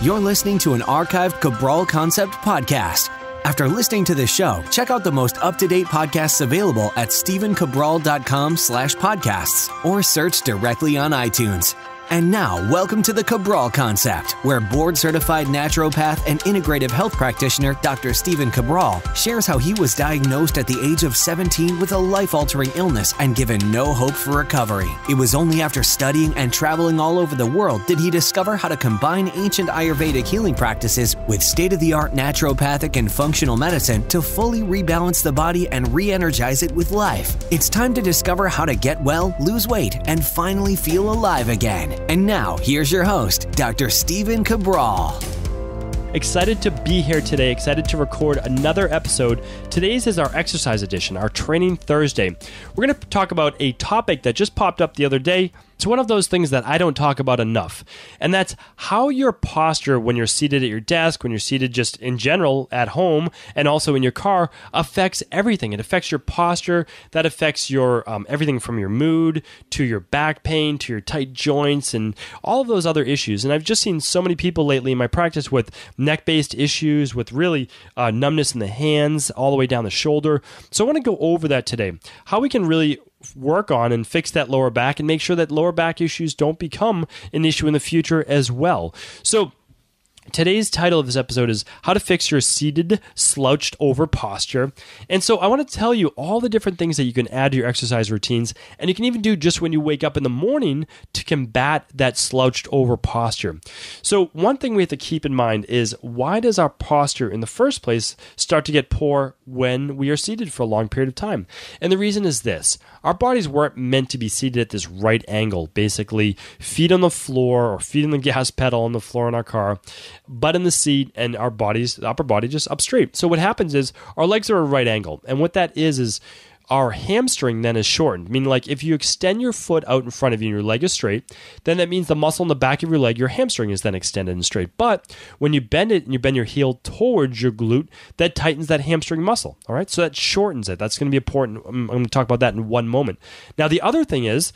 You're listening to an archived Cabral Concept podcast. After listening to this show, check out the most up-to-date podcasts available at stephencabral.com slash podcasts or search directly on iTunes. And now, welcome to the Cabral Concept, where board certified naturopath and integrative health practitioner Dr. Stephen Cabral shares how he was diagnosed at the age of 17 with a life altering illness and given no hope for recovery. It was only after studying and traveling all over the world did he discover how to combine ancient Ayurvedic healing practices with state of the art naturopathic and functional medicine to fully rebalance the body and re energize it with life. It's time to discover how to get well, lose weight, and finally feel alive again. And now, here's your host, Dr. Stephen Cabral. Excited to be here today, excited to record another episode. Today's is our exercise edition, our training Thursday. We're going to talk about a topic that just popped up the other day it's one of those things that I don't talk about enough. And that's how your posture when you're seated at your desk, when you're seated just in general at home, and also in your car affects everything. It affects your posture. That affects your um, everything from your mood to your back pain to your tight joints and all of those other issues. And I've just seen so many people lately in my practice with neck based issues, with really uh, numbness in the hands, all the way down the shoulder. So I want to go over that today. How we can really work on and fix that lower back and make sure that lower back issues don't become an issue in the future as well. So, Today's title of this episode is How to Fix Your Seated Slouched Over Posture. And so I want to tell you all the different things that you can add to your exercise routines, and you can even do just when you wake up in the morning to combat that slouched over posture. So, one thing we have to keep in mind is why does our posture in the first place start to get poor when we are seated for a long period of time? And the reason is this our bodies weren't meant to be seated at this right angle, basically, feet on the floor or feet on the gas pedal on the floor in our car butt in the seat, and our bodies, the upper body, just up straight. So what happens is our legs are a right angle, and what that is is our hamstring then is shortened. Meaning, like if you extend your foot out in front of you and your leg is straight, then that means the muscle in the back of your leg, your hamstring is then extended and straight. But when you bend it and you bend your heel towards your glute, that tightens that hamstring muscle. All right, so that shortens it. That's going to be important. I'm going to talk about that in one moment. Now, the other thing is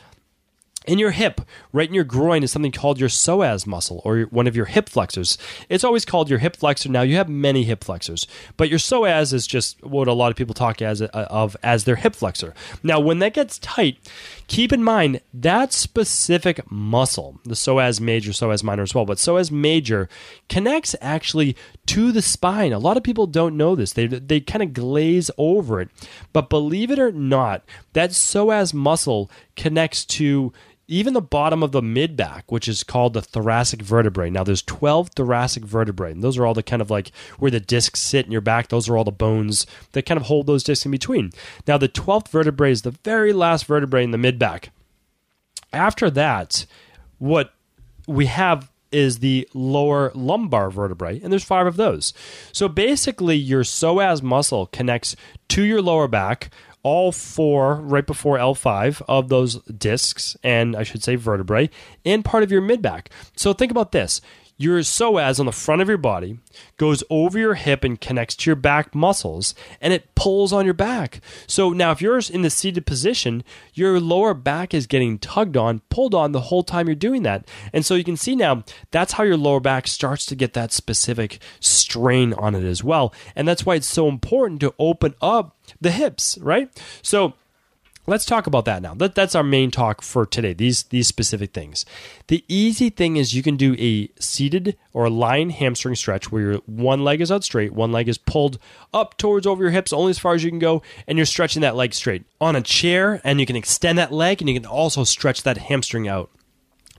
in your hip, right in your groin, is something called your psoas muscle or one of your hip flexors. It's always called your hip flexor. Now you have many hip flexors, but your psoas is just what a lot of people talk as uh, of as their hip flexor. Now, when that gets tight, keep in mind that specific muscle, the psoas major, psoas minor as well, but psoas major connects actually to the spine. A lot of people don't know this. They they kind of glaze over it, but believe it or not, that psoas muscle connects to even the bottom of the mid back, which is called the thoracic vertebrae. Now, there's 12 thoracic vertebrae, and those are all the kind of like where the discs sit in your back. Those are all the bones that kind of hold those discs in between. Now, the 12th vertebrae is the very last vertebrae in the mid back. After that, what we have is the lower lumbar vertebrae, and there's five of those. So basically, your psoas muscle connects to your lower back all four right before L5 of those discs, and I should say vertebrae, and part of your mid back. So think about this your psoas on the front of your body goes over your hip and connects to your back muscles and it pulls on your back. So now if you're in the seated position, your lower back is getting tugged on, pulled on the whole time you're doing that. And so you can see now that's how your lower back starts to get that specific strain on it as well. And that's why it's so important to open up the hips, right? So Let's talk about that now. That, that's our main talk for today. These these specific things. The easy thing is you can do a seated or a lying hamstring stretch where your one leg is out straight, one leg is pulled up towards over your hips only as far as you can go, and you're stretching that leg straight on a chair, and you can extend that leg, and you can also stretch that hamstring out.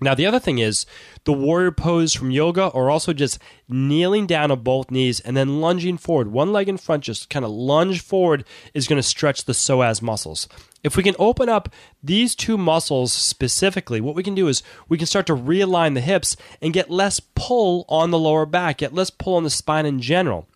Now, the other thing is the warrior pose from yoga, or also just kneeling down on both knees and then lunging forward. One leg in front, just kind of lunge forward, is going to stretch the psoas muscles. If we can open up these two muscles specifically, what we can do is we can start to realign the hips and get less pull on the lower back, get less pull on the spine in general.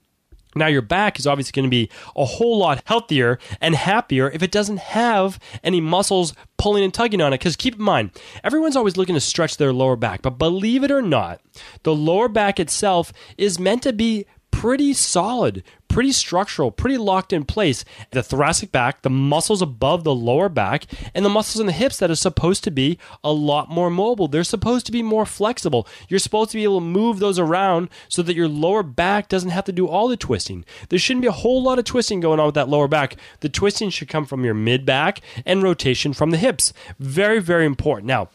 Now, your back is obviously going to be a whole lot healthier and happier if it doesn't have any muscles pulling and tugging on it. Because keep in mind, everyone's always looking to stretch their lower back. But believe it or not, the lower back itself is meant to be pretty solid, pretty structural, pretty locked in place. The thoracic back, the muscles above the lower back, and the muscles in the hips that are supposed to be a lot more mobile. They're supposed to be more flexible. You're supposed to be able to move those around so that your lower back doesn't have to do all the twisting. There shouldn't be a whole lot of twisting going on with that lower back. The twisting should come from your mid back and rotation from the hips. Very, very important. Now,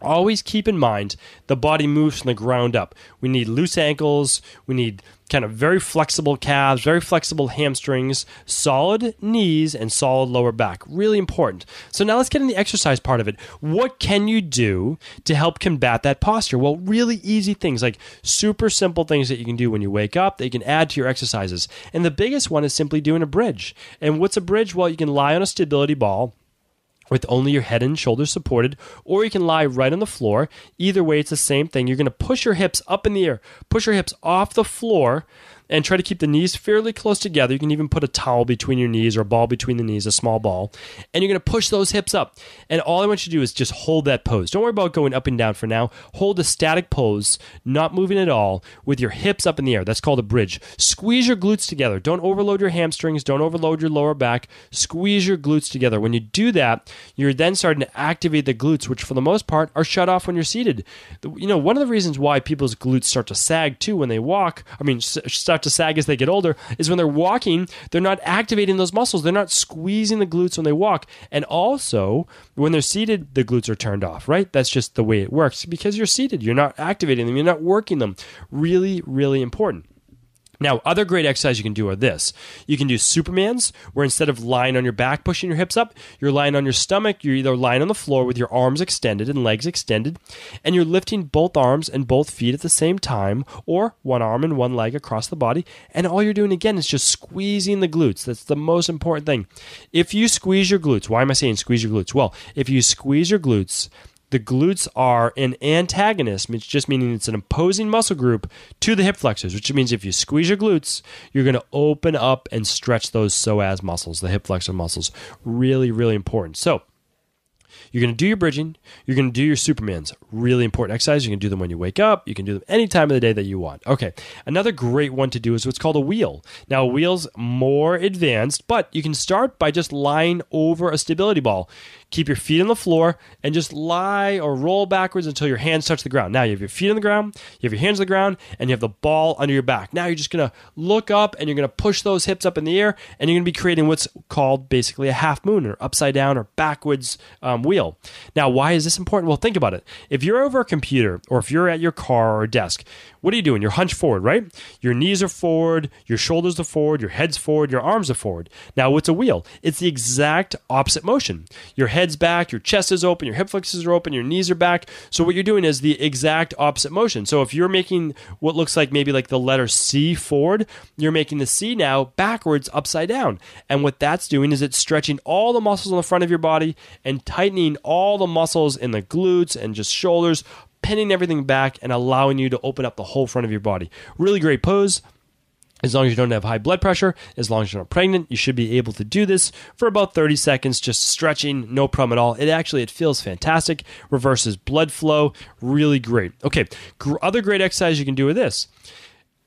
always keep in mind the body moves from the ground up. We need loose ankles, we need kind of very flexible calves, very flexible hamstrings, solid knees, and solid lower back. Really important. So now let's get in the exercise part of it. What can you do to help combat that posture? Well, really easy things like super simple things that you can do when you wake up that you can add to your exercises. And the biggest one is simply doing a bridge. And what's a bridge? Well, you can lie on a stability ball with only your head and shoulders supported, or you can lie right on the floor. Either way, it's the same thing. You're going to push your hips up in the air, push your hips off the floor, and try to keep the knees fairly close together. You can even put a towel between your knees or a ball between the knees, a small ball, and you're going to push those hips up. And all I want you to do is just hold that pose. Don't worry about going up and down for now. Hold a static pose, not moving at all, with your hips up in the air. That's called a bridge. Squeeze your glutes together. Don't overload your hamstrings. Don't overload your lower back. Squeeze your glutes together. When you do that, you're then starting to activate the glutes, which for the most part are shut off when you're seated. You know, one of the reasons why people's glutes start to sag too when they walk, I mean, start to sag as they get older is when they're walking, they're not activating those muscles. They're not squeezing the glutes when they walk. And also, when they're seated, the glutes are turned off, right? That's just the way it works because you're seated. You're not activating them, you're not working them. Really, really important. Now, other great exercise you can do are this. You can do Supermans, where instead of lying on your back, pushing your hips up, you're lying on your stomach. You're either lying on the floor with your arms extended and legs extended, and you're lifting both arms and both feet at the same time, or one arm and one leg across the body. And all you're doing again is just squeezing the glutes. That's the most important thing. If you squeeze your glutes, why am I saying squeeze your glutes? Well, if you squeeze your glutes, the glutes are an antagonist, which just meaning it's an opposing muscle group to the hip flexors, which means if you squeeze your glutes, you're going to open up and stretch those psoas muscles, the hip flexor muscles. Really, really important. So, you're going to do your bridging. You're going to do your Supermans. Really important exercise. You can do them when you wake up. You can do them any time of the day that you want. Okay. Another great one to do is what's called a wheel. Now, a wheel's more advanced, but you can start by just lying over a stability ball. Keep your feet on the floor and just lie or roll backwards until your hands touch the ground. Now you have your feet on the ground, you have your hands on the ground, and you have the ball under your back. Now you're just going to look up and you're going to push those hips up in the air, and you're going to be creating what's called basically a half moon or upside down or backwards um, wheel. Now, why is this important? Well, think about it. If you're over a computer or if you're at your car or desk, what are you doing? You're hunched forward, right? Your knees are forward, your shoulders are forward, your head's forward, your arms are forward. Now, what's a wheel? It's the exact opposite motion. Your head's back, your chest is open, your hip flexors are open, your knees are back. So, what you're doing is the exact opposite motion. So, if you're making what looks like maybe like the letter C forward, you're making the C now backwards, upside down. And what that's doing is it's stretching all the muscles on the front of your body and tightening all the muscles in the glutes and just shoulders pinning everything back and allowing you to open up the whole front of your body. Really great pose. As long as you don't have high blood pressure, as long as you're not pregnant, you should be able to do this for about 30 seconds, just stretching, no problem at all. It actually it feels fantastic, reverses blood flow, really great. Okay, other great exercise you can do with this.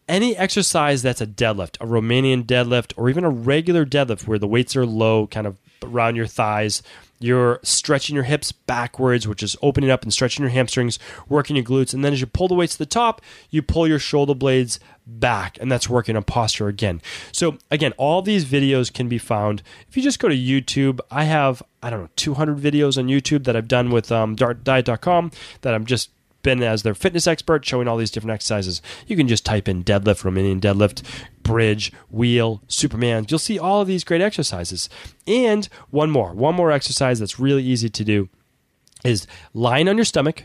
Any exercise that's a deadlift, a Romanian deadlift, or even a regular deadlift where the weights are low, kind of around your thighs, you're stretching your hips backwards, which is opening up and stretching your hamstrings, working your glutes. And then as you pull the weights to the top, you pull your shoulder blades back, and that's working on posture again. So, again, all these videos can be found. If you just go to YouTube, I have, I don't know, 200 videos on YouTube that I've done with um, diet.com that I'm just been as their fitness expert, showing all these different exercises. You can just type in deadlift, Romanian deadlift, bridge, wheel, Superman. You'll see all of these great exercises. And one more, one more exercise that's really easy to do is lying on your stomach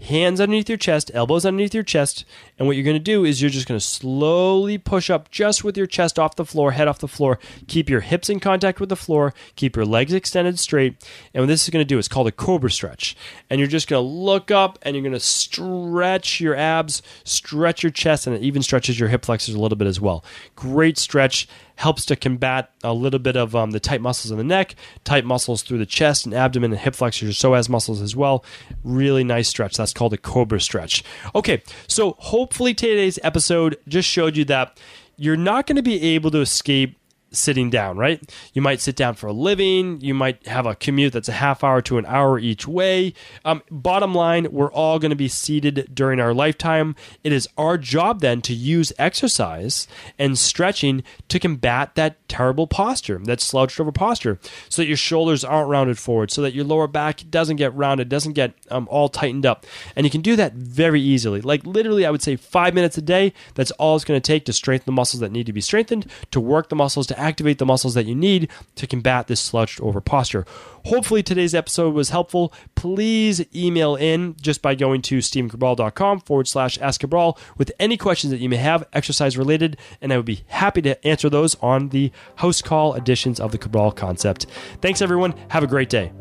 hands underneath your chest, elbows underneath your chest. And what you're going to do is you're just going to slowly push up just with your chest off the floor, head off the floor. Keep your hips in contact with the floor, keep your legs extended straight. And what this is going to do is called a cobra stretch. And you're just going to look up and you're going to stretch your abs, stretch your chest, and it even stretches your hip flexors a little bit as well. Great stretch helps to combat a little bit of um, the tight muscles in the neck, tight muscles through the chest and abdomen and hip flexors, psoas muscles as well. Really nice stretch. That's called a cobra stretch. Okay, so hopefully today's episode just showed you that you're not going to be able to escape sitting down, right? You might sit down for a living. You might have a commute that's a half hour to an hour each way. Um, bottom line, we're all going to be seated during our lifetime. It is our job then to use exercise and stretching to combat that terrible posture, that slouched over posture, so that your shoulders aren't rounded forward, so that your lower back doesn't get rounded, doesn't get um, all tightened up. And you can do that very easily. Like literally, I would say five minutes a day. That's all it's going to take to strengthen the muscles that need to be strengthened, to work the muscles to activate the muscles that you need to combat this slouched over posture. Hopefully, today's episode was helpful. Please email in just by going to stephencabral.com forward slash ask Cabral with any questions that you may have exercise related, and I would be happy to answer those on the house call editions of the Cabral concept. Thanks, everyone. Have a great day.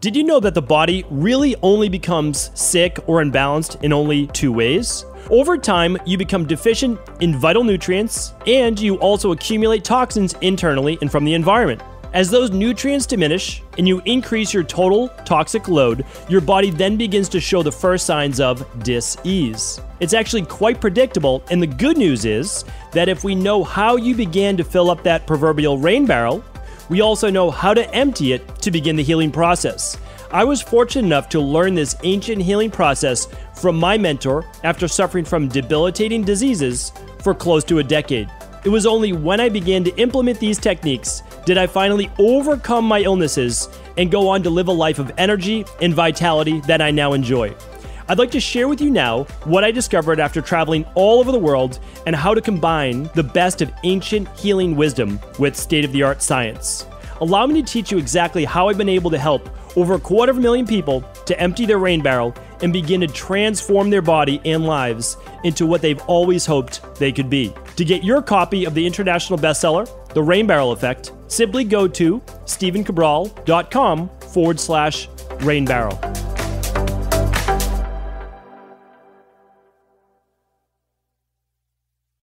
Did you know that the body really only becomes sick or unbalanced in only two ways? Over time, you become deficient in vital nutrients, and you also accumulate toxins internally and from the environment. As those nutrients diminish and you increase your total toxic load, your body then begins to show the first signs of dis-ease. It's actually quite predictable, and the good news is that if we know how you began to fill up that proverbial rain barrel, we also know how to empty it to begin the healing process. I was fortunate enough to learn this ancient healing process from my mentor after suffering from debilitating diseases for close to a decade. It was only when I began to implement these techniques did I finally overcome my illnesses and go on to live a life of energy and vitality that I now enjoy. I'd like to share with you now what I discovered after traveling all over the world and how to combine the best of ancient healing wisdom with state of the art science. Allow me to teach you exactly how I've been able to help over a quarter of a million people to empty their rain barrel and begin to transform their body and lives into what they've always hoped they could be. To get your copy of the international bestseller, The Rain Barrel Effect, simply go to stephencabral.com forward slash rain barrel.